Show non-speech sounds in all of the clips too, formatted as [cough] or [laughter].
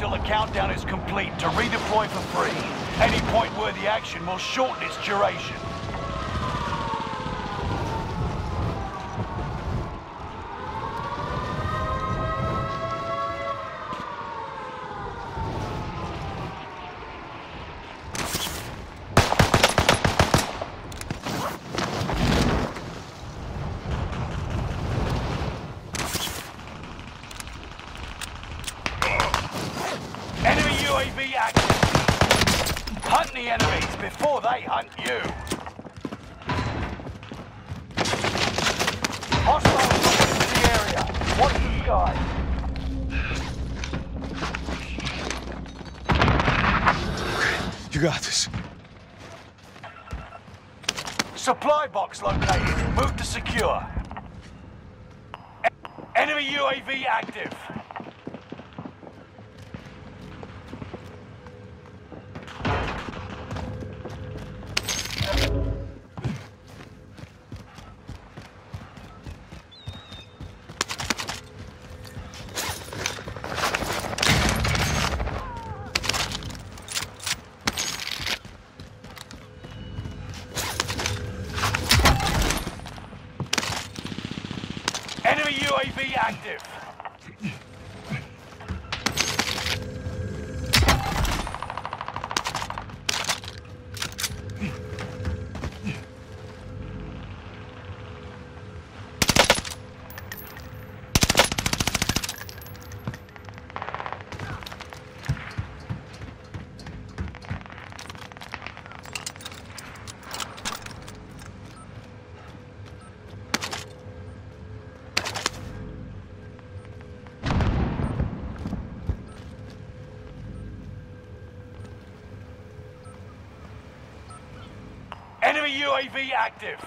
until the countdown is complete to redeploy for free. Any point-worthy action will shorten its duration. Enemy UAV active. Hunt the enemies before they hunt you. Hostiles into the area. Watch the sky. You got this. Supply box located. Move to secure. E- Enemy UAV active. UAV active. Enemy UAV active.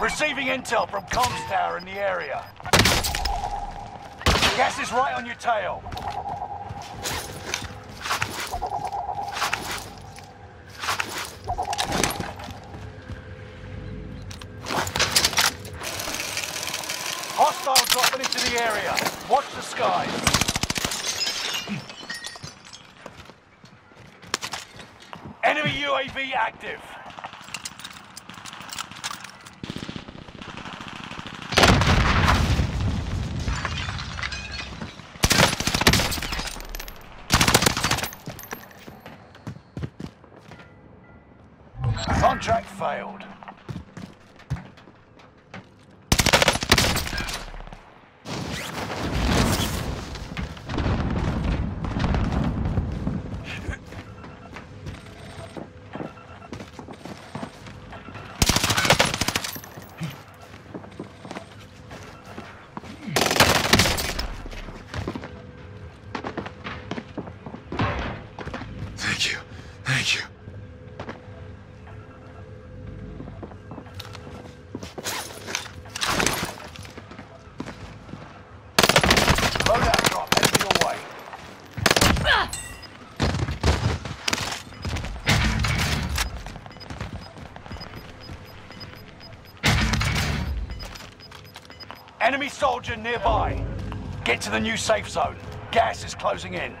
Receiving intel from comms tower in the area. Gas is right on your tail. Hostile dropping into the area. Watch the skies. Enemy UAV active. Contract failed. Enemy soldier nearby. Get to the new safe zone. Gas is closing in.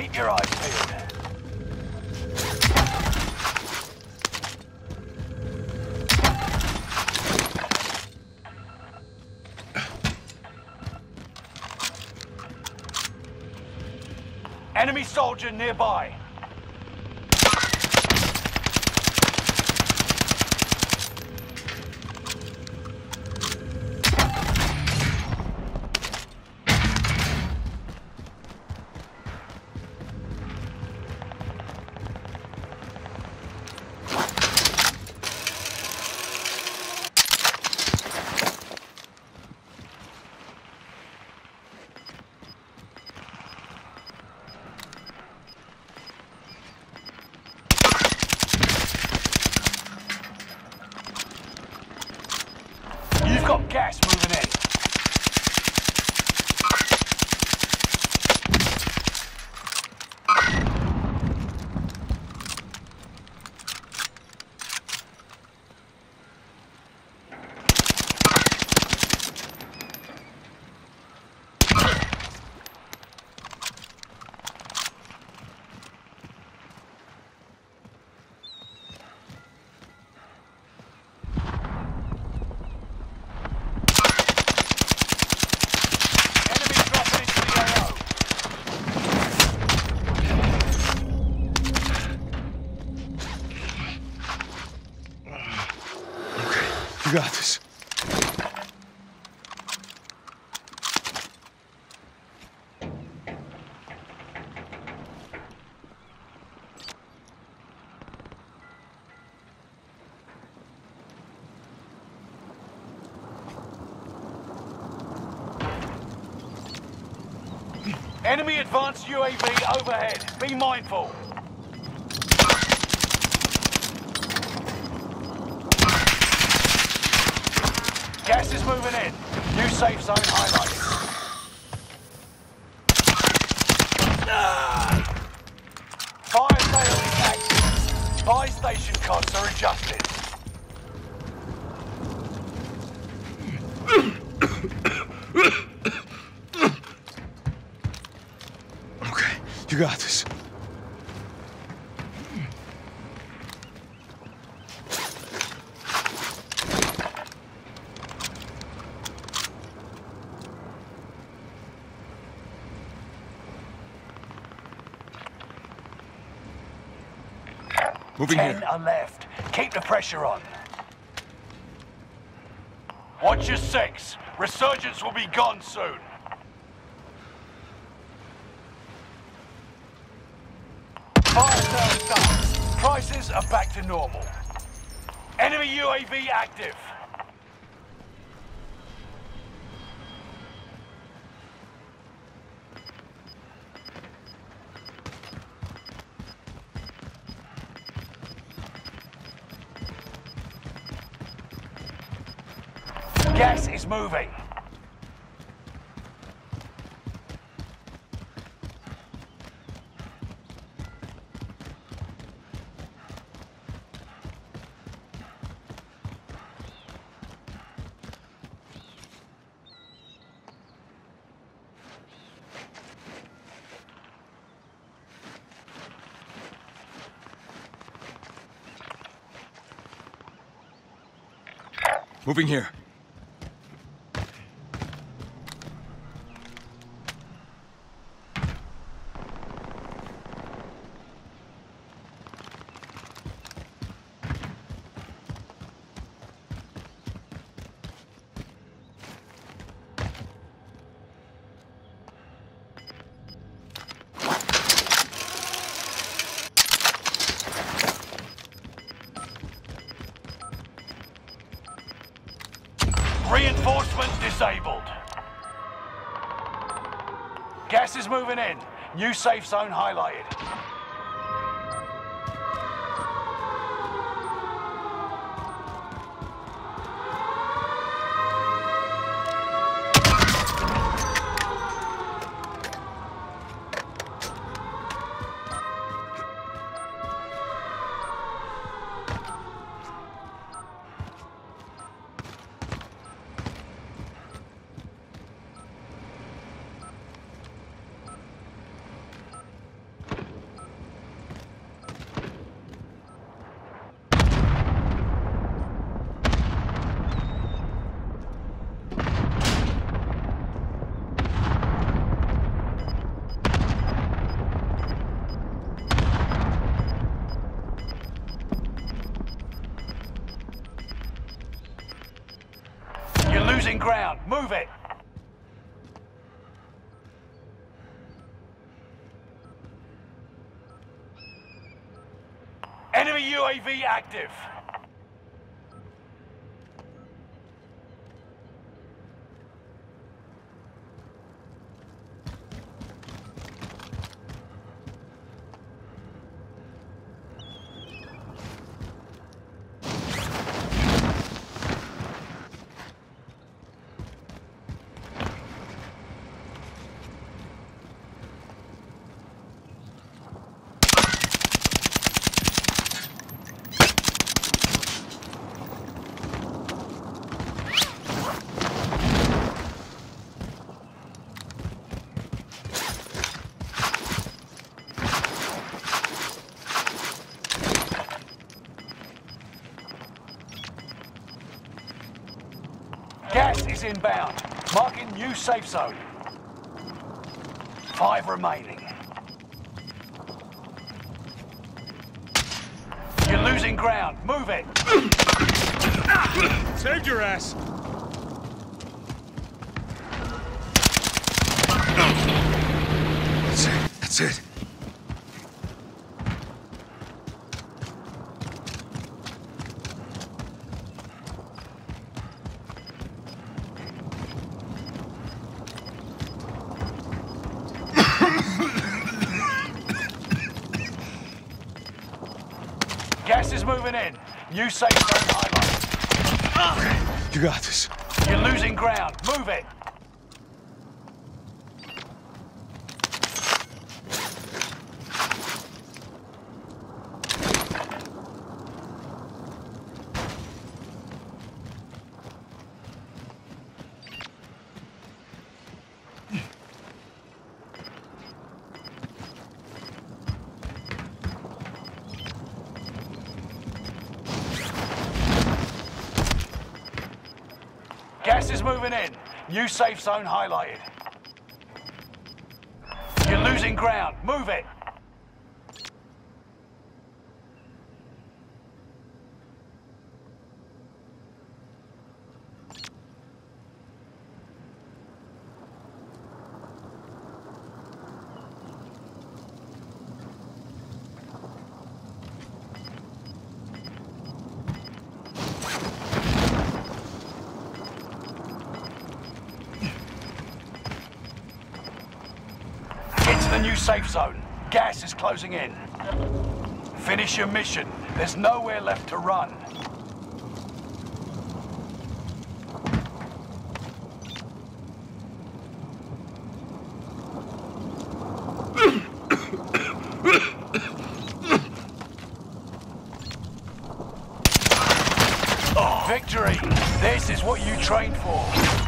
Keep your eyes peeled. Enemy soldier nearby. Got gas moving Enemy advanced UAV overhead. Be mindful. Gas is moving in. New safe zone highlighted. Fire sale is active. Buy station costs are adjusted. Okay, you got this. Moving Ten here. are left. Keep the pressure on. Watch your six. Resurgence will be gone soon. Prices are back to normal. Enemy UAV active. Gas is moving. Moving here. Moving in. New safe zone highlighted. Ground. Move it. Enemy UAV active. Gas is inbound. Marking new safe zone. Five remaining. You're losing ground. Move it. [coughs] Saved your ass. That's it. That's it. Moving in. Zone highlight. You got this. You're losing ground. Move it. Gas is moving in. New safe zone highlighted. You're losing ground. Move it. Get to the new safe zone. Gas is closing in. Finish your mission. There's nowhere left to run. [coughs] Victory! This is what you trained for.